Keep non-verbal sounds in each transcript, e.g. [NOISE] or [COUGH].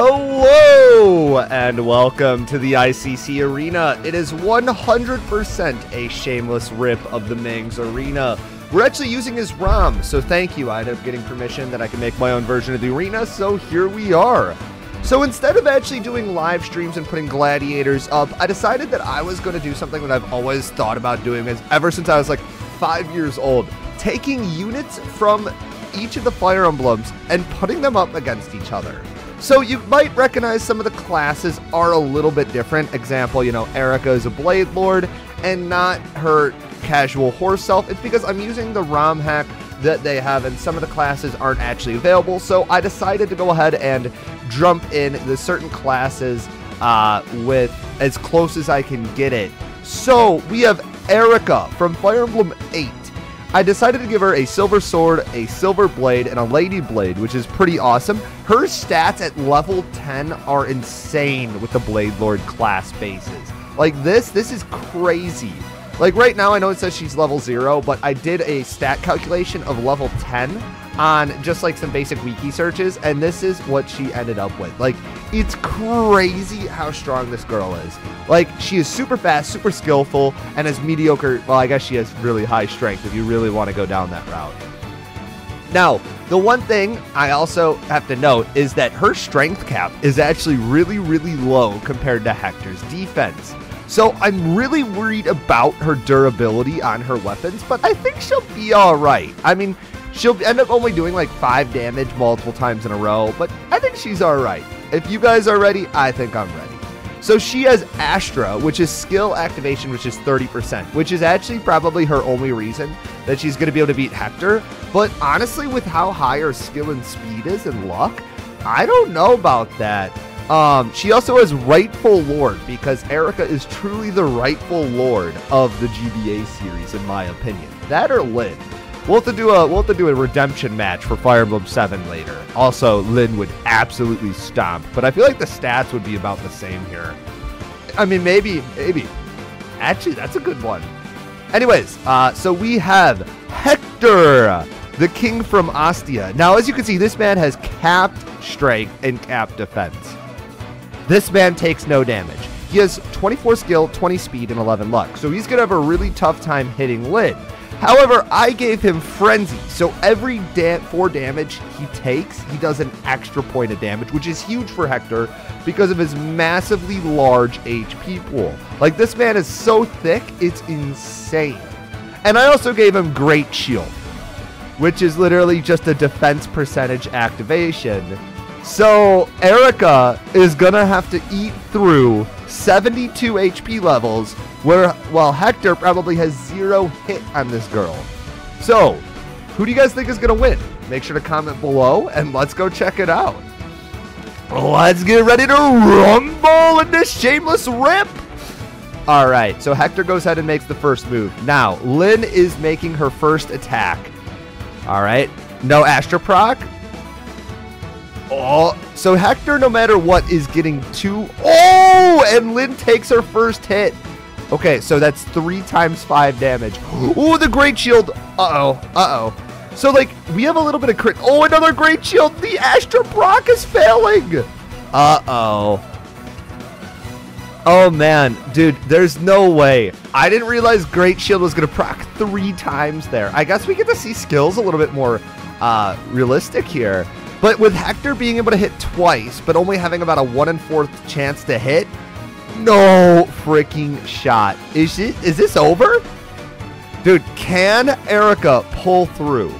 Hello and welcome to the ICC Arena. It is 100% a shameless rip of the Mangs Arena. We're actually using his ROM, so thank you. I ended up getting permission that I can make my own version of the arena, so here we are. So instead of actually doing live streams and putting gladiators up, I decided that I was going to do something that I've always thought about doing as ever since I was like five years old. Taking units from each of the Fire Emblems and putting them up against each other. So you might recognize some of the classes are a little bit different. Example, you know, Eirika is a Blade Lord and not her casual horse self. It's because I'm using the ROM hack that they have and some of the classes aren't actually available. So I decided to go ahead and jump in the certain classes uh, with as close as I can get it. So we have Eirika from Fire Emblem 8. I decided to give her a silver sword, a silver blade, and a lady blade, which is pretty awesome. Her stats at level 10 are insane with the Blade Lord class bases. Like this, this is crazy. Like right now, I know it says she's level 0, but I did a stat calculation of level 10 on just like some basic wiki searches, and this is what she ended up with. Like, it's crazy how strong this girl is. Like, she is super fast, super skillful, and has mediocre. Well, I guess she has really high strength if you really want to go down that route. Now, the one thing I also have to note is that her strength cap is actually really, really low compared to Hector's defense. So I'm really worried about her durability on her weapons, but I think she'll be alright. I mean, she'll end up only doing like 5 damage multiple times in a row, but I think she's alright. If you guys are ready, I think I'm ready. So she has Astra, which is skill activation, which is 30%, which is actually probably her only reason that she's going to be able to beat Hector. But honestly, with how high her skill and speed is and luck, I don't know about that. Um, she also has rightful lord because Eirika is truly the rightful lord of the GBA series, in my opinion. That or Lyn. We'll have to do a we'll have to do a redemption match for Fire Emblem Seven later. Also, Lyn would absolutely stomp, but I feel like the stats would be about the same here. I mean, maybe, maybe. Actually, that's a good one. Anyways, uh, so we have Hector, the king from Ostia. Now, as you can see, this man has capped strength and capped defense. This man takes no damage. He has 24 skill, 20 speed, and 11 luck, so he's gonna have a really tough time hitting Lyn. However, I gave him Frenzy, so every da- 4 damage he takes, he does an extra point of damage, which is huge for Hector because of his massively large HP pool. Like, this man is so thick, it's insane. And I also gave him Great Shield, which is literally just a defense percentage activation. So, Eirika is gonna have to eat through 72 HP levels where while Hector probably has zero hit on this girl. So, who do you guys think is to win? Make sure to comment below and let's go check it out. Let's get ready to rumble in this shameless rip. All right, so Hector goes ahead and makes the first move. Now, Lyn is making her first attack. All right, no Astra proc. Oh, so Hector, no matter what, is getting two. Oh, and Lyn takes her first hit. Okay, so that's three times five damage. [GASPS] Oh, the Great Shield. Uh-oh. Uh-oh. So, like, we have a little bit of crit. Oh, another Great Shield. The Astra proc is failing. Uh-oh. Oh, man. Dude, there's no way. I didn't realize Great Shield was going to proc three times there. I guess we get to see skills a little bit more uh, realistic here. But with Hector being able to hit twice, but only having about a one and fourth chance to hit, no freaking shot. Is it? Is this over? Dude, can Eirika pull through?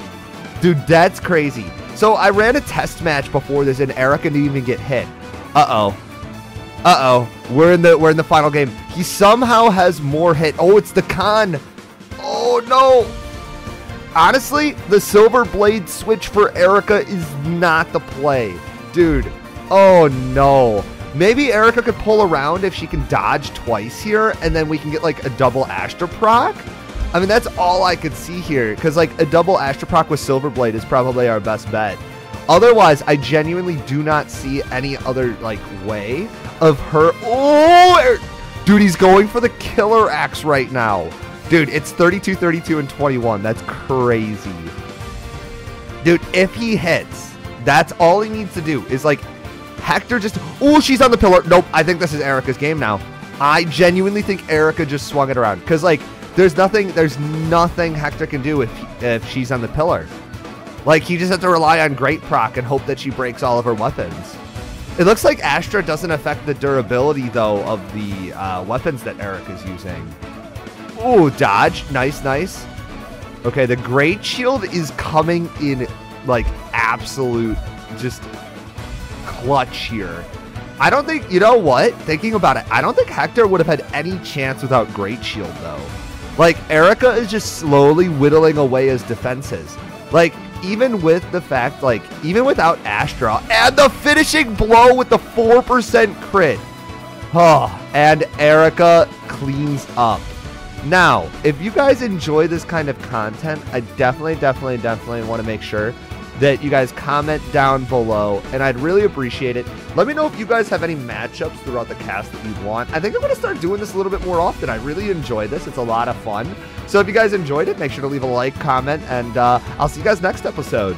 Dude, that's crazy. So I ran a test match before this and Eirika didn't even get hit. Uh-oh. Uh-oh. We're in the we're in the final game. He somehow has more hit. Oh, it's the con. Oh no. Honestly, the silver blade switch for Eirika is not the play. Dude. Oh no. Maybe Eirika could pull around if she can dodge twice here, and then we can get like a double Astra proc. I mean, that's all I could see here, because like a double Astra proc with Silver Blade is probably our best bet. Otherwise, I genuinely do not see any other like way of her. Oh, dude, he's going for the killer axe right now. Dude, it's 32, 32, and 21. That's crazy. Dude, if he hits, that's all he needs to do is like Hector just, oh, she's on the pillar. Nope, I think this is Eirika's game now. I genuinely think Eirika just swung it around because like there's nothing, there's nothing Hector can do if if she's on the pillar. Like he just has to rely on Great Proc and hope that she breaks all of her weapons. It looks like Astra doesn't affect the durability though of the uh, weapons that Eric is using. Ooh, dodge, nice, nice. Okay, the Great Shield is coming in like absolute just clutch here. I don't think, you know what? Thinking about it, I don't think Hector would have had any chance without Great Shield, though. Like, Eirika is just slowly whittling away his defenses. Like, even with the fact, like, even without Astra, and the finishing blow with the 4% crit. Oh, and Eirika cleans up. Now, if you guys enjoy this kind of content, I definitely, definitely, definitely want to make sure that you guys comment down below, and I'd really appreciate it. Let me know if you guys have any matchups throughout the cast that you want. I think I'm going to start doing this a little bit more often. I really enjoy this. It's a lot of fun. So if you guys enjoyed it, make sure to leave a like, comment, and uh, I'll see you guys next episode.